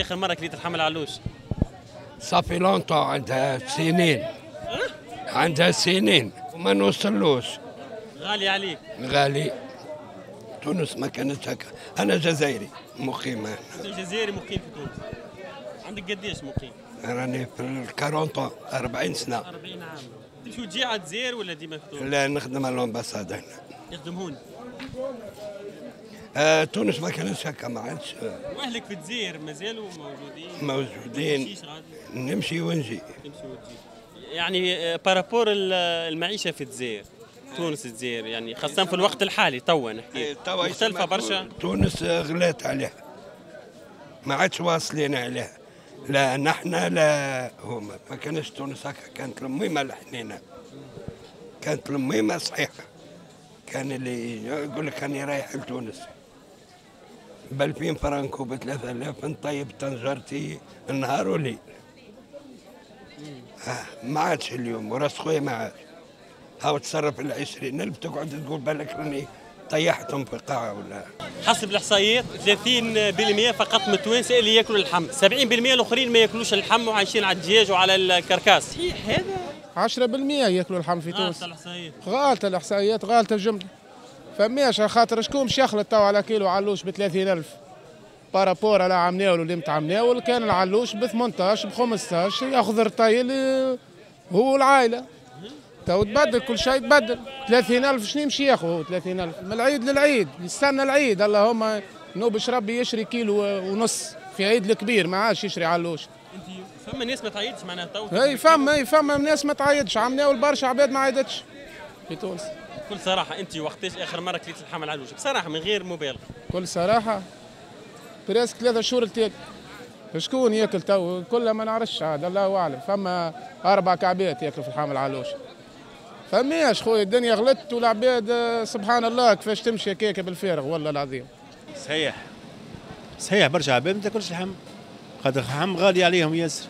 اخر مره كليت لحم علوش. ça fait longtemps عندها سنين. عندها سنين وما نوصلوش. غالي عليك. غالي. تونس ما كانتش هكا. أنا جزائري مقيم. انت جزائري مقيم في تونس. عندك قديش مقيم؟ راني في ال quarante ans 40 سنة. 40 عام. تمشي وتجي على الجزائر ولا ديما في تونس؟ لا نخدم على ال ambassade هنا. يخدم هون آه تونس ما كانتش هكا ما عادش آه، وأهلك في الجزائر مازالوا موجودين؟ موجودين. نمشي ونجي. وتجي يعني آه، par rapport ال- المعيشة في الجزائر تونس الجزائر يعني خاصة في الوقت الحالي توا نحكي. مختلفة يسمى برشا؟ تونس غلات عليها. ما عادش واصلين عليها. لا نحن لا هما. ما كانش تونس هكا كانت الميمة الحنينة كانت الميمة صحيحة. كان اللي يقول لك أنا رايح لتونس. ب 2000 فرنك وب 3000 نطيب طنجرتي النهار وليل آه ما عادش اليوم وراس خويا ما عادش. هاو تصرف ال 20000 تقعد تقول بالك راني طيحتهم في قاعة ولا؟ حسب الإحصائيات 30% فقط من التوانسة اللي ياكلوا اللحم. 70% الأخرين ما ياكلوش اللحم وعايشين على الدجاج وعلى الكركاس. صحيح هذا. 10% ياكلوا اللحم في تونس. غلط الإحصائيات. غالت الإحصائيات غالت الجملة. فماش على خاطر شكون مش يخلط تو على كيلو علوش ب 30000 بارابور على عم ناول واللي متاع ناول كان العلوش ب 18 ب 15 ياخذ الرطايل هو العائله تو تبدل كل شيء تبدل 30000 شنو يمشي ياخذ؟ هو 30000 من العيد للعيد يستنى العيد. اللهم نوبش ربي يشري كيلو ونص في عيد الكبير ما عادش يشري علوش. فما ناس ما تعيدش معناها تو؟ اي فما اي فما ناس ما تعيدش. عام ناول برشا عباد ما عيدتش. في تونس. بكل صراحة أنت وقتاش آخر مرة كليت اللحم على الوجه بصراحه من غير مبالغة. بكل صراحة presque ثلاثة شهور التالي شكون ياكل تو؟ كلها ما نعرفش عاد الله أعلم. فما أربع كعبات ياكلوا في لحم علوش فماش خويا الدنيا غلطت والعباد سبحان الله كيفاش تمشي هكاك بالفارغ والله العظيم. صحيح. صحيح برشا عباد ما تاكلش اللحم خاطر اللحم غالي عليهم ياسر.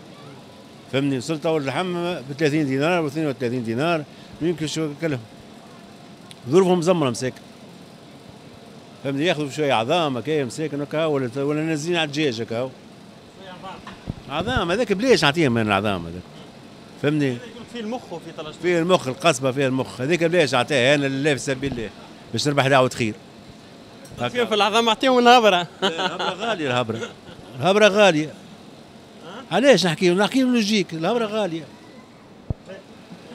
فهمني؟ وصلت أول اللحم ب 30 دينار و 32 دينار. ما يمكنش ياكلهم ظروفهم مزمرة مساكن فهمني ياخذوا شوية عظام هكايا مساكن هكا ولا ولا نازلين على الدجاج هكا عظام هذاك بلاش نعطيهم من العظام هذاك. فهمني في المخ وفي طلش فيه المخ القصبة فيها المخ. هذيك بلاش نعطيها إنا لله في سبيل الله باش نربح دعوه خير. كيف العظام أعطيهم نهبره الهبرة؟ غالية الهبرة. الهبرة غالية. علاش نحكي؟ نحكي لوجيك. الهبرة غالية.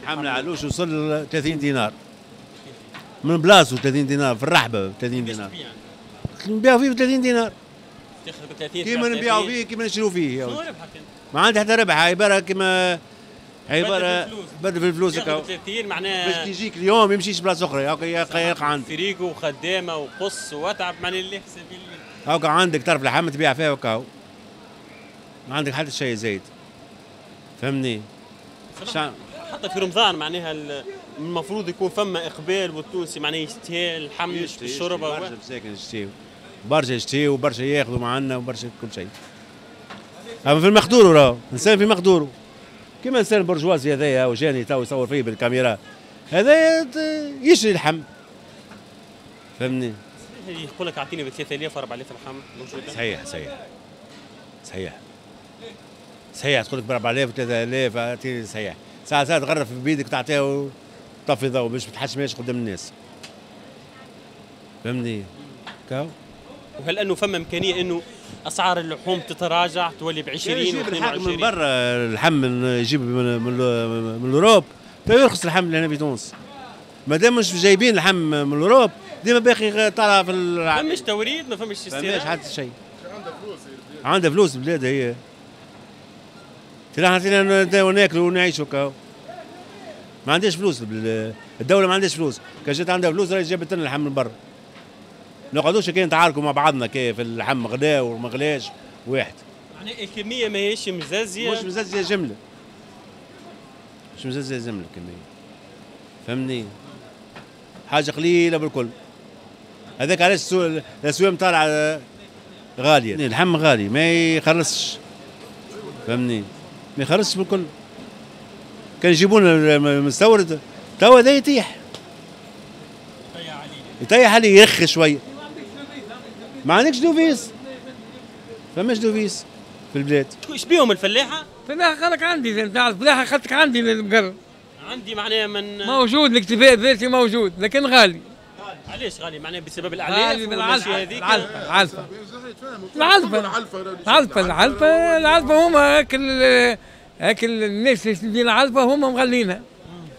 حملة علوش وصل ل 30 دينار. من بلاصه 30 دينار في الرحبة ب 30 دينار. نبيعوا فيه ب 30 دينار. تاخذ ب 30 كيما نبيعوا فيه كيما نشروا فيه. شنو. ربحك أنت؟ ما عندي حتى ربح عباره كيما عباره بدل في الفلوس. هكا. ب 30 باش معناها كي يجيك اليوم يمشيش بلاصه أخرى. هاكا يلقى عندك. فريقه وخدامة وقص واتعب معناها اللي سبيل الله هاكا عندك طرف لحم تبيع فيها هكا. ما عندك حتى شيء زايد. فهمني؟ حتى في رمضان معناها المفروض يكون فما إقبال والتونسي معناها يشتهي اللحم مش بالشوربه و- برشا مساكن يشتيو برشا يشتيو وبرشا ياخذوا معنا وبرشا كل شيء. أما في المقدور راهو إنسان في مقدوره كيما إنسان البرجوازي هذايا وجاني تو يصور فيه بالكاميرا. هذا يشري اللحم فهمني؟ يقول لك أعطيني ب 3000 و 4000 لحم موجوده صحيح صحيح. صحيح. صحيح تقول لك ب 4000 3000 أعطيني صحيح. ساعة ساعة تغرف في بيدك تعطيها وطفي ضوء باش ما تحشمهاش قدام الناس. فهمني؟ كاو وهل أنه فما إمكانية أنه أسعار اللحوم تتراجع تولي ب 20 و يجيب الحق من 22 برا اللحم يجيب من من, من ال Europe. تو يرخص اللحم اللي هنا في تونس. ما دام مش جايبين اللحم من ال Europe ديما باقي طالع في ما فماش توريد ما فماش فماش استيراد حتى شيء. عندها فلوس البلاد هي. ترى عطينا ناكلوا ونعيشوا كاو ما عندهاش فلوس الدولة ما عندهاش فلوس. كان جات عندها فلوس راهي جابت لنا اللحم من برا. ما نقعدوش كي نتعاركوا مع بعضنا كيف اللحم غلا وما غلاش واحد معناها الكميه ماهيش مزازية؟ مش مزازية جملة. مش مزازية جملة كمية فهمني؟ حاجة قليلة بالكل. هذاك علاش السو- الاسواق طالعة غالية. اللحم غالي ما يخلصش فهمني؟ ما يخلصش بالكل. كان يجيبون المستورد توا هذا يطيح. يطيح عليه يرخي شوية. ما عندكش دوفيس؟ فماش دوفيس في البلاد. إيش بيهم الفلاحة؟ فلاحة خلك عندي انت تعرف فلاحة خدتك عندي للمقر عندي معناها من موجود الاكتفاء الذاتي موجود لكن غالي. علاش غالي؟ معناها بسبب الأعلاف هذيك؟ العلفة العلفة. العلفة. العلفة العلفة هما اكل أكل الناس اللي تبين العلفة هما مغلينها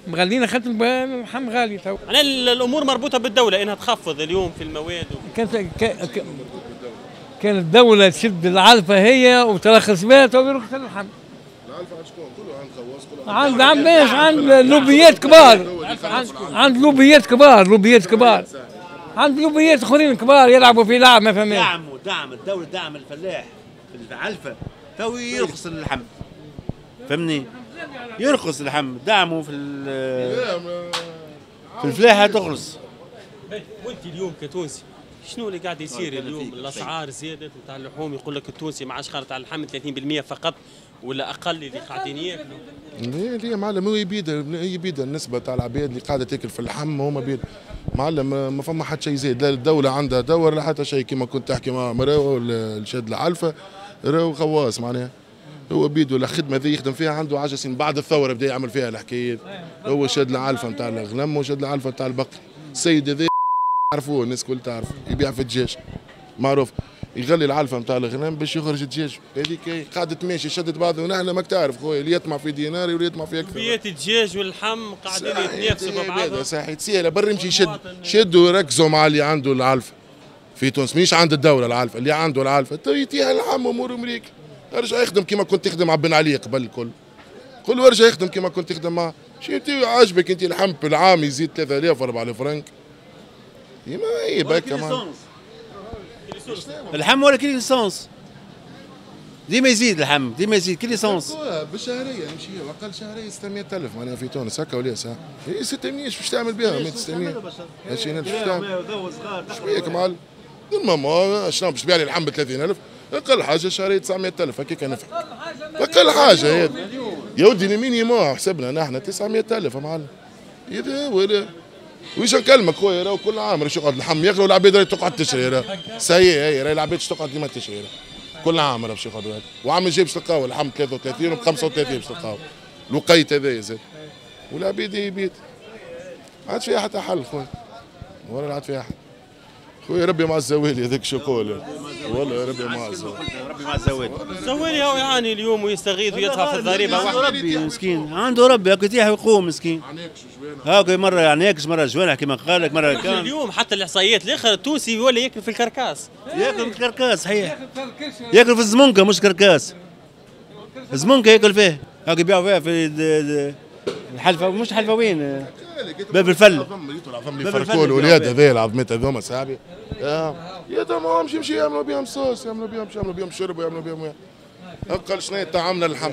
مغلينها خدت اللحم غالي تو. ال- الأمور مربوطة بالدولة إنها تخفض اليوم في المواد و... كانت ك- ك- كانت الدولة تشد العلفة هي وترخص بها تو يرخص اللحم عند عند إيش عند لوبيات كبار. عند, لوبيات كبار لوبيات كبار. عند لوبيات أخرين كبار يلعبوا في لعب ما فهمش دعم الدولة دعم الفلاح في العلفة تو يرخص اللحم فهمني؟ يرخص اللحم دعموا في ال- في الفلاحة تخلص وانت اليوم كتونسي شنو اللي قاعد يصير اليوم؟ الأسعار زادت نتاع اللحوم يقول لك التونسي ما عادش خالط على اللحم 30% فقط ولا أقل اللي قاعدين ياكلوا؟ ليه ليه معلم هو يبيد يبيد النسبة تاع العباد اللي قاعدة تاكل في اللحم هما بيد. معلم ما فما حتى شيء زايد لا الدولة عندها دور لا حتى شيء كما كنت تحكي مع مراو الشاد العلفة راهو خواص معناها. هو بيدو الخدمة ذي يخدم فيها عنده عشر سنين بعد الثورة بدا يعمل فيها الحكايات هو شاد العلفة نتاع الغنم وشاد العلفة نتاع البقر. السيد هذا يعرفوه الناس الكل تعرف. يبيع في الدجاج معروف. يغلي العلفه نتاع الغنم باش يخرج الدجاج هذيك قعدت ماشي شدت بعض ونحن ماك تعرف خويا. اللي يطمع في دينار واللي يطمع في أكثر. بيات الدجاج واللحم قاعدين يتنافسوا مع بعضهم. صحيح. سهله برا يمشي يشد. شدوا وركزوا مع اللي عنده العلفه في تونس مش عند الدولة العلفه اللي عنده العلفه يتيها اللحم امور أمريكا. ارجع يخدم كما كنت تخدم مع بن علي قبل الكل. قول له ارجع يخدم كما كنت تخدم. معاه شو انت عاجبك انت اللحم بالعام يزيد 3000 4000 فرنك. ما هي باك كمان. اللحم ولا كل ليسونس. ديما يزيد اللحم ديما يزيد كل ليسونس. بالشهرية يمشي أقل شهرية 600000 معناها في تونس. هكا ولا ساعه هي 600 باش تعمل بها؟ 600 20000 باش تعمل؟ شبيك معلم المهم شنو باش تبيع لي اللحم ب 30000 أقل حاجة شهريه 900000 هكاك نفهم أقل حاجة هي. يا ودي minimum حسبنا نحن 900000 يا معلم. اذا ولا ويش نكلمك خويا راهو كل عام راهو يقعد اللحم ياكل والعباد راهي تقعد تشري راهو سي هي راهي العباد تقعد ديما تشري كل عام راهو باش ياخذوا هذا وعام الجاي باش تلقاو اللحم 33 و 35 باش تلقاو الوقيت هذايا زاد والعباد يبيت. ما عادش فيها حتى حل خويا. ولا عاد فيها حل خويا ربي مع الزوالي هذاك شو يقول. والله ربي مع الزوالي ربي مع الزواج الزوالي هو يعاني اليوم ويستغيث ويدفع في الضريبة. عنده ربي مسكين. عنده ربي هاك يتيح ويقوم مسكين. هاك مرة يعنيكش مرة جوانح كما قال لك مرة كان. اليوم حتى الإحصائيات الاخرى التونسي هو اللي ياكل في الكركاس. ياكل في الكركاس صحيح. ياكل في الزمنكة مش كركاس. الزمنكة ياكل فيه. هاك يبيعوا فيها في الحلفة مش حلفة وين باب الفل. العظم باب فركول الفل واليد بيعوا هذي العظمات هذوما صاحبي. يا ما يمشي يمشي يعملوا بهم صوص يعملوا بهم يعملوا بهم شرب ويعملوا بهم أقل شنو طعمنا اللحم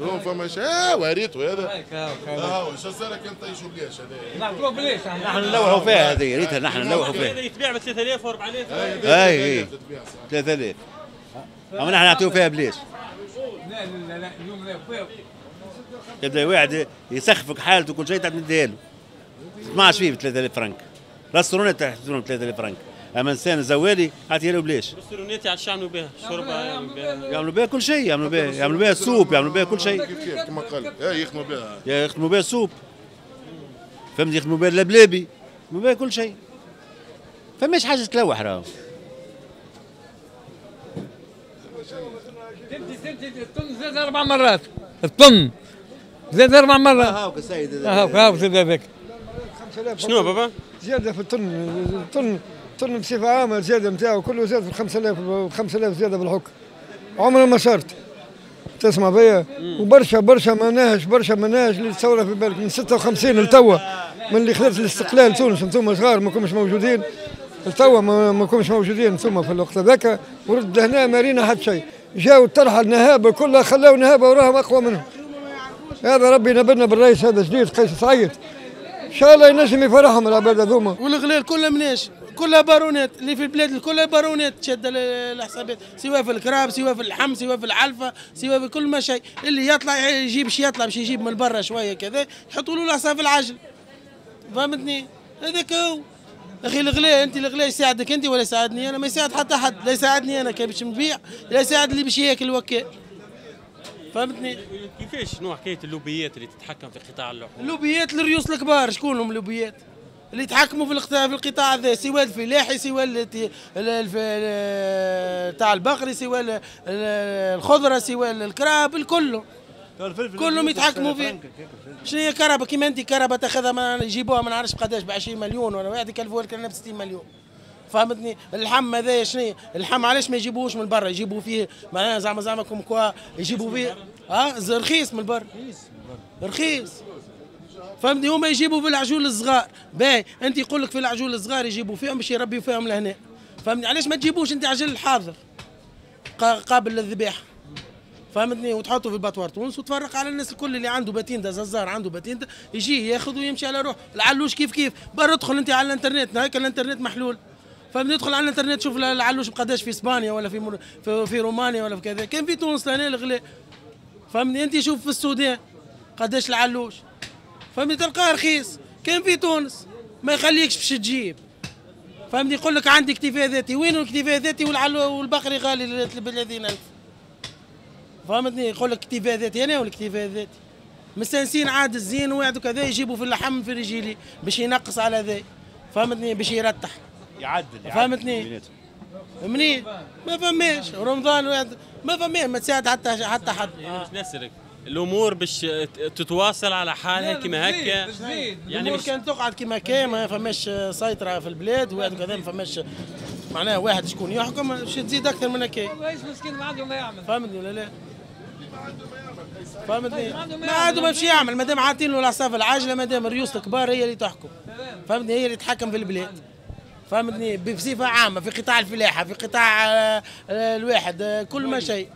روم فما شيء آه وريته هذا. آه شو صارك أنت؟ يشو بلاش هذا؟ نحن نلوحوا فيها هذه. يا ريتها نحن نلوحوا فيها. يتباع ب 3000 و 4000 اي اي 3000 أما نحن نعطيو فيها بلاش لا لا لا اليوم لا يبدا واحد يسخفك حالته وكل شيء تعرف نديها له 12 فيه ب 3000 فرنك رستورونات تحسبون ب 3000 فرنك اما انسان زوالي اعطيها له بلاش الرستورانات عاد يعملوا بها شوربه يعملوا بها يعملوا بها كل شيء يعملوا بها يعملوا بها السوب يعملوا بها كل شيء كما قال آه يخدموا بها يخدموا بها السوب فهمت يخدموا بها اللبلابي يخدموا بها كل شيء فماش حاجة تلوح راهو الطن زاد أربع مرات الطن زاد أربع مرات هاوك السيد هاك هاك زاد هذاك شنو بابا؟ زيادة في الطن الطن الطن بصفة عامة الزيادة نتاعو كله زاد في 5000 5000 زيادة بالحكم عمرها ما صارت تسمع بيا؟ وبرشا برشا مناهج برشا مناهج اللي تصورها في بالك. من 56 لتوا من اللي خذت الاستقلال تونس أنتم صغار ما كنتش موجودين. لتوا ما, كنتش موجودين أنتم في الوقت هذاك. ورد هنا ما رينا حد شيء. جاوا الطرحة النهابة كلها خلاو نهابة وراهم أقوى منهم. هذا ربي نبلنا بالرئيس هذا جديد قيس سعيد إن شاء الله ينجم يفرحهم العباد هذوما. والغلال كلها مناش كلها بارونات اللي في البلاد كلها بارونات تشد ال- الحسابات سواء في الكراب سواء في اللحم سواء في العلفة سواء في كل ما شيء. اللي يطلع يجيب شي يطلع باش يجيب من برا شوية كذا يحطوا له العصا في العجل. فهمتني؟ هذاك هو. أخي الغلاء أنت الغلاء يساعدك أنت ولا يساعدني أنا؟ ما يساعد حتى حد لا يساعدني أنا كي باش نبيع لا يساعد اللي باش ياكل الوكال فهمتني؟ كيفاش نوع حكايه اللوبيات اللي تتحكم في قطاع اللحوم اللوبيات الريوس الكبار شكون هم اللوبيات اللي يتحكموا في القطاع في القطاع هذا سواء الفلاحي سواء تاع البقري سواء ال- ال- الخضرة سواء الكراب الكل. كلهم يتحكموا فيه شنو هي كهرباء كيما انت كهرباء تاخذها يجيبوها ما نعرفش قداش؟ ب 20 مليون ولا واحد يكلفوها لك ب 60 مليون. فهمتني؟ اللحم هذا شنو؟ اللحم علاش ما يجيبوهوش من برا؟ يجيبوا فيه معناها زعما زعما كوم كوا يجيبوا فيه آه رخيص من برا. رخيص فهمتني؟ هما يجيبوا في العجول الصغار. باهي انت يقول لك في العجول الصغار يجيبوا فيهم باش يربيوا فيهم لهنا. فهمتني؟ علاش ما تجيبوش انت عجل الحاضر؟ قا- قابل للذبيحة. فهمتني؟ وتحطه في ال abattoir تونس وتفرق على الناس الكل اللي عنده باتيندا ززار عنده باتيندا يجي ياخذ ويمشي على روح العلوش كيف كيف؟ برا ادخل انت على الانترنت. هيك الانترنت محلول. فهمتني ادخل على الانترنت شوف العلوش بقداش في إسبانيا ولا في مر... في, في رومانيا ولا في كذا. كان في تونس لهنا الغلاء فهمتني أنت شوف في السودان قداش العلوش فهمتني تلقاه رخيص. كان في تونس ما يخليكش باش تجيب. فهمتني يقول لك عندي اكتفاء ذاتي. وين الاكتفاء الذاتي والعلو والبقري غالي ب 30000 فهمتني؟ يقول لك اكتفاء ذاتي أنا والاكتفاء الذاتي مستانسين عاد الزين وواحد وكذا يجيبوا في اللحم في رجيلي باش ينقص على ذا. فهمتني؟ باش يرتح. يعدل فهمتني؟ منين ما فماش. رمضان ما فماش ما تساعد حتى حتى حد. يعني باش نسرك الأمور باش تتواصل على حالها كما هكا. يعني يعني باش كانت تقعد كما كان ما فماش سيطرة في البلاد وكذا ما فماش معناها واحد شكون يحكم باش تزيد أكثر من هكا. رئيس مسكين ما عنده ما يعمل. فهمتني ولا لا؟ فهمتني؟ ما عنده ما باش يعمل. ما دام عاطين له العصافه العاجلة ما دام الريوس الكبار هي اللي تحكم. فهمتني؟ هي اللي تتحكم في البلاد. فهمتني؟ بصفة عامة في قطاع الفلاحة في قطاع آه، آه، الواحد آه، كل ما شيء.